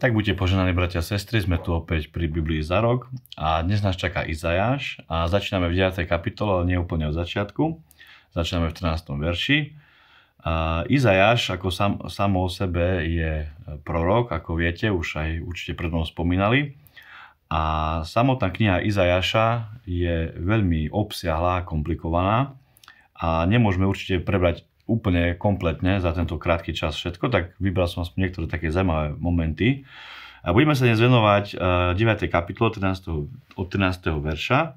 Tak buďte poženaní, bratia a sestry, sme tu opäť pri Biblii za rok a dnes nás čaká Izajáš a začíname v 9. kapitole, ale nie úplne od začiatku. Začíname v 13. verši. A Izajáš ako sam, samo o sebe je prorok, ako viete, už aj určite pred mnou spomínali. A samotná kniha Izajáša je veľmi obsiahla a komplikovaná a nemôžeme určite prebrať úplne kompletne za tento krátky čas všetko, tak vybral som aspoň niektoré také zaujímavé momenty. A budeme sa dnes venovať 9. Eh, kapitole 13. od 13. verša.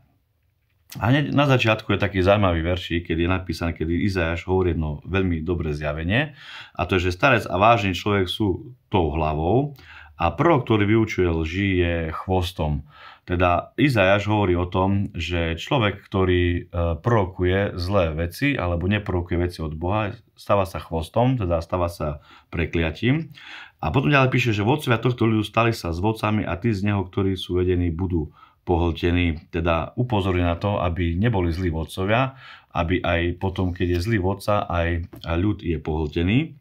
A hneď na začiatku je taký zaujímavý verší, keď je napísané, kedy Izajáš hovorí jedno veľmi dobré zjavenie. A to je, že starec a vážny človek sú tou hlavou a prorok, ktorý vyučuje lži, je chvostom. Teda Izajáš hovorí o tom, že človek, ktorý e, prorokuje zlé veci alebo neprorokuje veci od Boha, stáva sa chvostom, teda stáva sa prekliatím. A potom ďalej píše, že vodcovia tohto ľudu stali sa s vodcami a tí z neho, ktorí sú vedení, budú pohltení. Teda upozorí na to, aby neboli zlí vodcovia, aby aj potom, keď je zlý vodca, aj ľud je pohltený.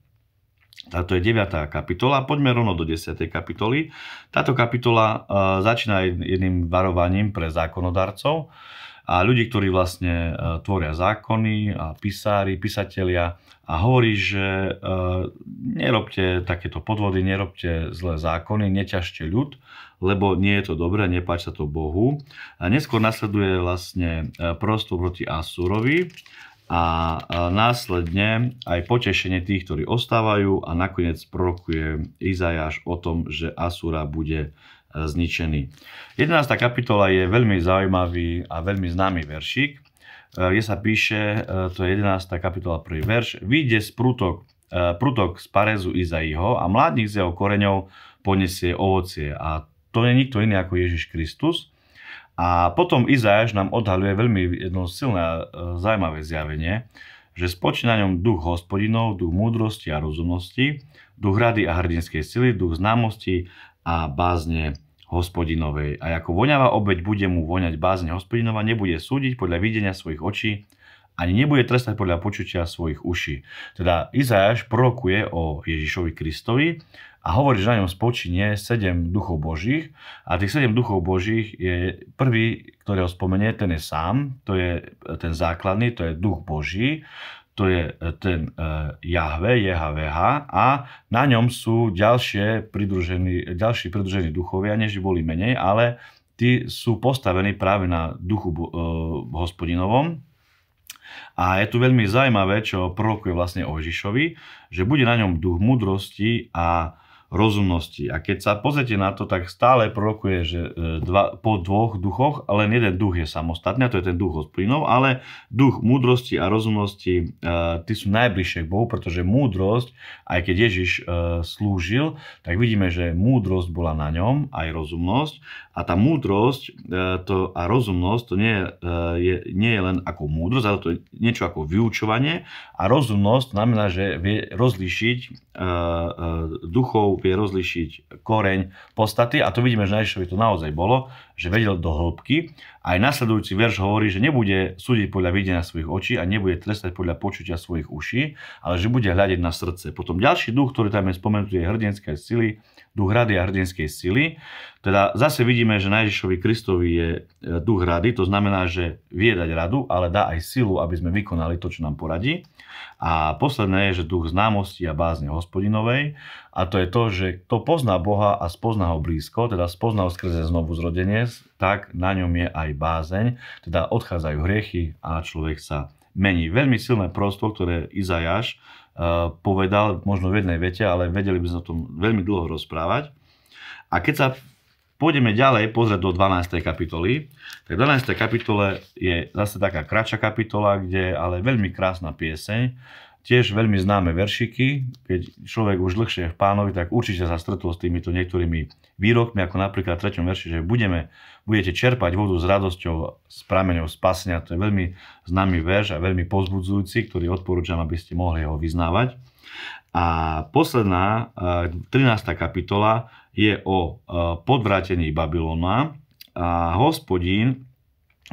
Táto je 9. kapitola. Poďme rovno do 10. kapitoly. Táto kapitola uh, začína jedným varovaním pre zákonodarcov a ľudí, ktorí vlastne uh, tvoria zákony a písári, písatelia a hovorí, že uh, nerobte takéto podvody, nerobte zlé zákony, neťažte ľud, lebo nie je to dobré, nepáči sa to Bohu. A neskôr nasleduje vlastne prosto proti Asurovi a následne aj potešenie tých, ktorí ostávajú a nakoniec prorokuje Izajáš o tom, že Asura bude e, zničený. 11. kapitola je veľmi zaujímavý a veľmi známy veršík, e, kde sa píše, e, to je 11. kapitola prvý verš, vyjde z prútok, prútok z parezu Izaiho a mladník z jeho koreňov poniesie ovocie. A to je nikto iný ako Ježiš Kristus. A potom Izajáš nám odhaluje veľmi jedno silné e, zaujímavé zjavenie, že spočí na duch hospodinov, duch múdrosti a rozumnosti, duch rady a hrdinskej sily, duch známosti a bázne hospodinovej. A ako voňavá obeď bude mu voňať bázne hospodinova, nebude súdiť podľa videnia svojich očí, ani nebude trestať podľa počutia svojich uší. Teda Izajáš prorokuje o Ježišovi Kristovi a hovorí, že na ňom spočinie 7 duchov božích a tých 7 duchov božích je prvý, ktorý ho spomenie, ten je sám, to je ten základný, to je duch boží, to je ten uh, Jahve, JHVH a na ňom sú ďalšie pridružení, ďalší pridružení duchovia, než boli menej, ale tí sú postavení práve na duchu uh, hospodinovom, a je tu veľmi zaujímavé, čo prorokuje vlastne o Ježišovi, že bude na ňom duch mudrosti a rozumnosti. A keď sa pozrite na to, tak stále prorokuje, že e, dva, po dvoch duchoch, len jeden duch je samostatný, a to je ten duch hospodinov, ale duch múdrosti a rozumnosti, uh, tí sú najbližšie k Bohu, pretože múdrosť, aj keď Ježiš uh, slúžil, tak vidíme, že múdrosť bola na ňom, aj rozumnosť. A tá múdrosť to, a rozumnosť to nie, je, nie je len ako múdrosť, ale to je niečo ako vyučovanie. A rozumnosť znamená, že vie rozlíšiť duchov vie rozlišiť koreň podstaty a to vidíme, že Ježišovi to naozaj bolo, že vedel do hĺbky. Aj nasledujúci verš hovorí, že nebude súdiť podľa videnia svojich očí a nebude trestať podľa počutia svojich uší, ale že bude hľadiť na srdce. Potom ďalší duch, ktorý tam je spomenutý, je hrdinské sily, duch rady a hrdinskej sily. Teda zase vidíme, že na Ježišovi Kristovi je e, duch rady, to znamená, že vie dať radu, ale dá aj silu, aby sme vykonali to, čo nám poradí. A posledné je, že duch známosti a bázne hospodinovej. A to je to, že kto pozná Boha a spozná ho blízko, teda spozná ho skrze znovu zrodenie, tak na ňom je aj bázeň, teda odchádzajú hriechy a človek sa mení. Veľmi silné prostvo, ktoré Izajáš uh, povedal, možno v jednej vete, ale vedeli by sme o tom veľmi dlho rozprávať. A keď sa pôjdeme ďalej pozrieť do 12. kapitoly. Tak v 12. kapitole je zase taká kratšia kapitola, kde ale veľmi krásna pieseň, tiež veľmi známe veršiky. Keď človek už dlhšie je v pánovi, tak určite sa stretol s týmito niektorými výrokmi, ako napríklad v 3. verši, že budeme, budete čerpať vodu s radosťou s prameňou spasenia. To je veľmi známy verš a veľmi pozbudzujúci, ktorý odporúčam, aby ste mohli ho vyznávať. A posledná, 13. kapitola, je o podvrátení Babylona a hospodín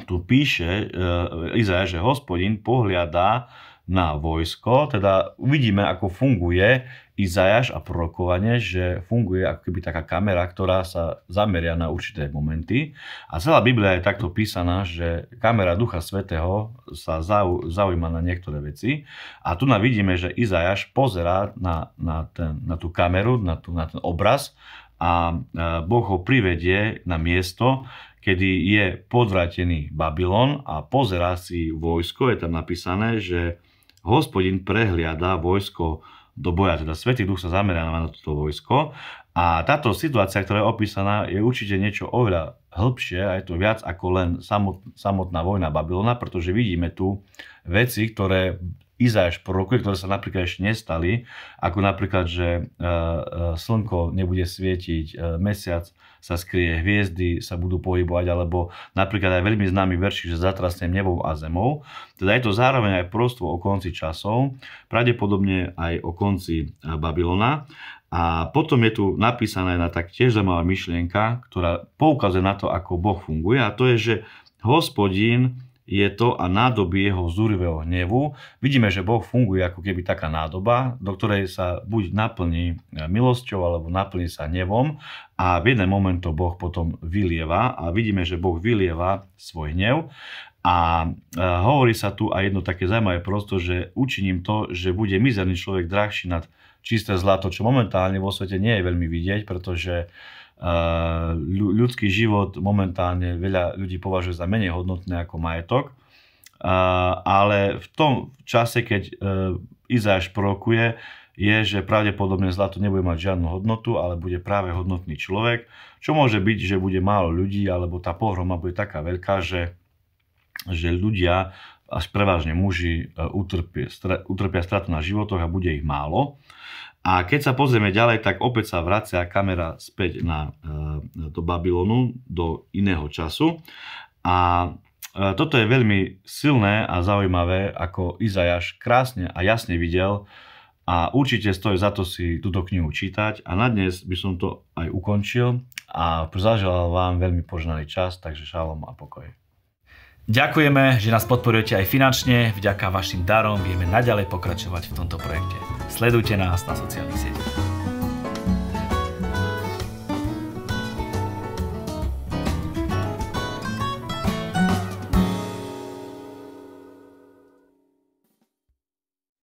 tu píše, e, Izaja, že hospodín pohliadá na vojsko, teda uvidíme, ako funguje Izajaš a prorokovanie, že funguje ako keby taká kamera, ktorá sa zameria na určité momenty. A celá Biblia je takto písaná, že kamera Ducha Svetého sa zaujíma na niektoré veci. A tu nám vidíme, že Izajaš pozerá na, na, ten, na tú kameru, na, tú, na ten obraz a Boh ho privedie na miesto, kedy je podvrátený Babylon a pozerá si vojsko, je tam napísané, že hospodin prehliada vojsko do boja, teda Svetý Duch sa zameráva na toto vojsko. A táto situácia, ktorá je opísaná, je určite niečo oveľa hĺbšie a je to viac ako len samotná vojna Babylona, pretože vidíme tu veci, ktoré Izajáš prorokuje, ktoré sa napríklad ešte nestali, ako napríklad, že e, e, slnko nebude svietiť, e, mesiac sa skrie, hviezdy sa budú pohybovať, alebo napríklad aj veľmi známy verši, že zatrasnem nebou a zemou. Teda je to zároveň aj prostvo o konci časov, pravdepodobne aj o konci Babylona. A potom je tu napísaná jedna tak tiež zaujímavá myšlienka, ktorá poukazuje na to, ako Boh funguje, a to je, že hospodín je to a nádoby jeho zúrivého hnevu. Vidíme, že Boh funguje ako keby taká nádoba, do ktorej sa buď naplní milosťou, alebo naplní sa hnevom a v jeden moment to Boh potom vylieva a vidíme, že Boh vylieva svoj hnev a hovorí sa tu aj jedno také zaujímavé prosto, že učiním to, že bude mizerný človek drahší nad čisté zlato, čo momentálne vo svete nie je veľmi vidieť, pretože ľudský život momentálne veľa ľudí považuje za menej hodnotné ako majetok. Ale v tom čase, keď e, Izáš prorokuje, je, že pravdepodobne zlato nebude mať žiadnu hodnotu, ale bude práve hodnotný človek, čo môže byť, že bude málo ľudí, alebo tá pohroma bude taká veľká, že, že ľudia, až prevažne muži, e, utrpia, utrpia stratu na životoch a bude ich málo. A keď sa pozrieme ďalej, tak opäť sa vracia kamera späť na, e, do Babylonu, do iného času. A e, toto je veľmi silné a zaujímavé, ako Izajaš krásne a jasne videl a určite stojí za to si túto knihu čítať a na dnes by som to aj ukončil a zaželal vám veľmi požnaný čas, takže šalom a pokoj. Ďakujeme, že nás podporujete aj finančne. Vďaka vašim darom vieme naďalej pokračovať v tomto projekte. Sledujte nás na sociálnych sieťach.